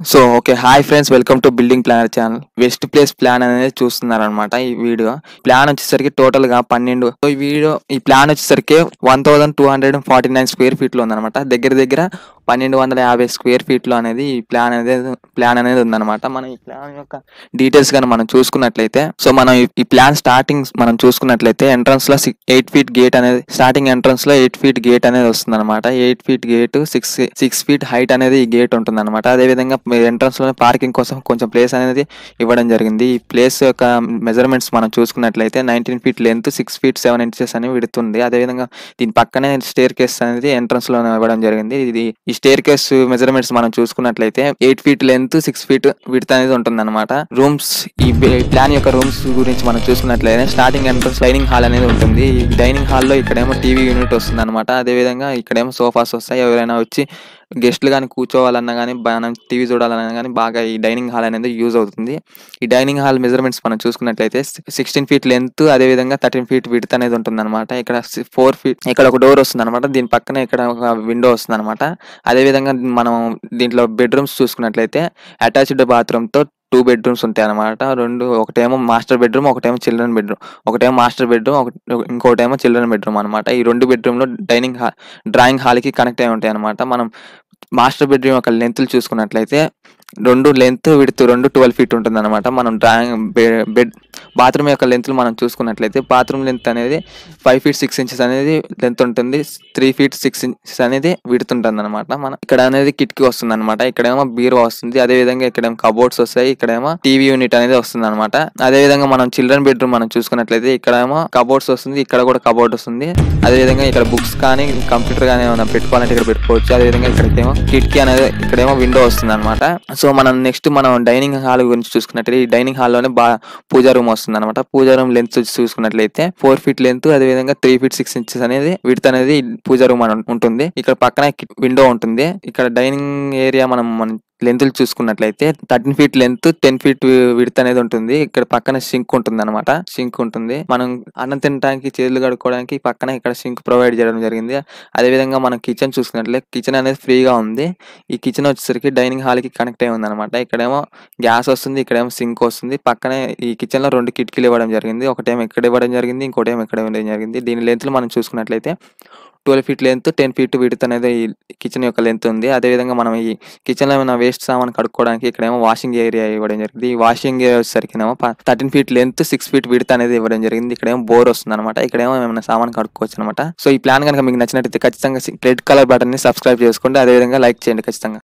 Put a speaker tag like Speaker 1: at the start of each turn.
Speaker 1: So okay hi friends welcome to building planner channel. West place plan అనేది చూస్తున్నారనమాట ఈ video. Plan వచ్చేసరికి టోటల్గా పన్నెండు. సో ఈ వీడియో ఈ ప్లాన్ వచ్చేసరికి one thousand two hundred forty nine square ఫీట్లో ఉందన్నమాట. దగ్గర దగ్గర పన్నెండు వందల యాభై స్క్వేర్ ఫీట్లో అనేది ఈ ప్లాన్ అనేది ప్లాన్ అనేది ఉందన్నమాట. మనం ఈ ప్లాన్ యొక్క డీటెయిల్స్ కానీ మనం చూసుకున్నట్లయితే సో మనం ఈ- ప్లాన్ స్టార్టింగ్ మనం చూసుకున్నట్లయితే ఎంట్రన్స్లో ఎయిట్ ఫీట్ గేట్ అనేది స్టార్టింగ్ ఎంట్రన్స్లో ఎయిట్ ఫీట్ గేట్ అనేది వస్తుంది అనమాట eight feet gate six six feet height అనేది ఈ గేట్ ఉంటుంది అనమాట అదే విధంగా ఎంట్రన్స్లోనే పార్కింగ్ కోసం కొంచెం ప్లేస్ అనేది ఇవ్వడం జరిగింది. ఈ ప్లేస్ యొక్క మెజర్మెంట్స్ మనం చూసుకున్నట్లయితే nineteen feet length six feet seven inches అని విడుతుంది. అదే విధంగా దీని పక్కనే స్టేర్ కేస్ అనేది ఎంట్రన్స్లో ఇవ్వడం జరిగింది. ఇది ఈ స్టేర్ కేస్ మెజర్మెంట్స్ మనం చూసుకున్నట్లయితే eight feet length six feet width అనేది ఉంటుంది అనమాట రూమ్స్ ఈ ప్లాన్ యొక్క రూమ్స్ గురించి మనం చూసుకున్నట్లయితే స్టార్టింగ్ ఎంట్రన్స్ డైనింగ్ హాల్ అనేది ఉంటుంది. ఈ డైనింగ్ హాల్లో ఇక్కడేమో టీవీ యూనిట్ వస్తుంది అనమాట అదే విధంగా ఇక్కడేమో సోఫాస్ వస్తాయి. ఎవరైనా వచ్చి గెస్ట్లు కానీ కూర్చోవాలన్నా కానీ మనం టీవీ చూడాలన్నా కానీ బాగా ఈ డైనింగ్ హాల్ అనేది యూజ్ అవుతుంది. ఈ డైనింగ్ హాల్ మెజర్మెంట్స్ మనం చూసుకున్నట్లయితే సిక్స్టీన్ ఫీట్ లెంత్ అదే విధంగా థర్టీన్ ఫీట్ విడత్ అనేది ఉంటుంది అనమాట ఇక్కడ ఫోర్ ఫీట్ ఇక్కడ ఒక డోర్ వస్తుంది అనమాట దీని పక్కన ఇక్కడ ఒక విండో వస్తుంది అనమాట అదే విధంగా మనం దీంట్లో బెడ్రూమ్స్ చూసుకున్నట్లయితే అటాచ్డ్ బాత్రూమ్తో టూ బెడ్రూమ్స్ ఉంటాయి అనమాట రెండు ఒకటేమో మాస్టర్ బెడ్రూమ్ ఒకటేమో చిల్డ్రన్ బెడ్రూమ్ ఒకటేమో మాస్టర్ బెడ్రూమ్ ఇంకోటేమో చిల్డ్రన్ బెడ్రూమ్ అనమాట ఈ రెండు బెడ్రూమ్లో డైనింగ్ హాల్ డ్రాయింగ్ హాల్కి కనెక్ట్ అయి ఉంటాయి అనమాట మనం మాస్టర్ బెడ్రూమ్ యొక్క లెంత్లు చూసుకున్నట్లయితే రెండు లెంత్ విడుతూ రెండు ట్వెల్వ్ ఫీట్ ఉంటుంది అనమాట మనం డ్రాయింగ్ బెడ్ బాత్రూమ్ యొక్క లెంత్ మనం చూసుకున్నట్లయితే బాత్రూమ్ లెంత్ అనేది ఫైవ్ ఫీట్ సిక్స్ ఇంచెస్ అనేది లెంత్ ఉంటుంది. త్రీ ఫీట్ సిక్స్ ఇంచెస్ అనేది విడుతుంటుంది అనమాట మన ఇక్కడ అనేది కిటికీ వస్తుంది అనమాట ఇక్కడేమో బీరో వస్తుంది. అదే విధంగా ఇక్కడేమో కబోర్డ్స్ వస్తాయి. ఇక్కడేమో టీవీ యూనిట్ అనేది వస్తుంది అనమాట అదే విధంగా మనం చిల్డ్రన్ బెడ్రూమ్ మనం చూసుకున్నట్లయితే ఇక్కడేమో కబోర్డ్స్ వస్తుంది. ఇక్కడ కూడా కబోర్డ్ వస్తుంది. అదే విధంగా ఇక్కడ బుక్స్ కానీ కంప్యూటర్ కానీ ఏమైనా పెట్టుకోవాలంటే ఇక్కడ పెట్టుకోవచ్చు. అదే విధంగా ఇక్కడికేమో కిటికీ అనేది ఇక్కడేమో విండో వస్తుంది అనమాట సో మనం నెక్స్ట్ మనం డైనింగ్ హాల్ గురించి చూసుకున్నట్లయితే ఈ డైనింగ్ హాల్లోనే బా పూజా రూమ్ వస్తుంది. అనమాట పూజా రూమ్ లెంత్ చూసుకున్నట్లయితే ఫోర్ ఫీట్ లెంత్ అదే విధంగా త్రీ ఫీట్ సిక్స్ ఇంచెస్ అనేది విడత్ అనేది ఈ పూజా రూమ్ ఉంటుంది. ఇక్కడ పక్కన విండో ఉంటుంది. ఇక్కడ డైనింగ్ ఏరియా మనం మనం లెంతులు చూసుకున్నట్లయితే thirteen feet length ten feet width అనేది ఉంటుంది. ఇక్కడ పక్కన సింక్ ఉంటుంది అనమాట సింక్ ఉంటుంది. మనం అన్నం తినడానికి చేతులు కడుక్కోవడానికి పక్కన ఇక్కడ సింక్ ప్రొవైడ్ చేయడం జరిగింది. అదే విధంగా మనం కిచెన్ చూసుకున్నట్లయితే కిచెన్ అనేది ఫ్రీగా ఉంది. ఈ కిచెన్ వచ్చేసరికి డైనింగ్ హాల్కి కనెక్ట్ అయి ఉంది అనమాట ఇక్కడేమో గ్యాస్ వస్తుంది ఇక్కడేమో సింక్ వస్తుంది. పక్కనే ఈ కిచెన్లో రెండు కిటికీలు ఇవ్వడం జరిగింది. ఒకటేమో ఇక్కడ ఇవ్వడం జరిగింది ఇంకోటేమో ఇక్కడ ఇవ్వడం జరిగింది. దీని లెంత్లు మనం చూసుకున్నట్లయితే twelve feet length ten feet width అనేది ఈ కిచెన్ యొక్క లెంత్ ఉంది. అదే విధంగా మనం ఈ కిచెన్లో ఏమైనా వేస్ట్ సామాన్ కడుక్కోవడానికి ఇక్కడేమో వాషింగ్ ఏరియా ఇవ్వడం జరిగింది. ఈ వాషింగ్ ఏరియా వచ్చేసరికి ఏమో thirteen feet length six feet width అనేది ఇవ్వడం జరిగింది. ఇక్కడేమో బోర్ వస్తుంది అనమాట ఇక్కడేమో ఏమైనా సామాన్ కడుక్కోవచ్చు అనమాట సో ఈ ప్లాన్ కనుక మీకు నచ్చినట్టయితే ఖచ్చితంగా రెడ్ కలర్ బటన్ని సబ్స్క్రైబ్ చేసుకోండి. అదే విధంగా లైక్ చేయండి ఖచ్చితంగా.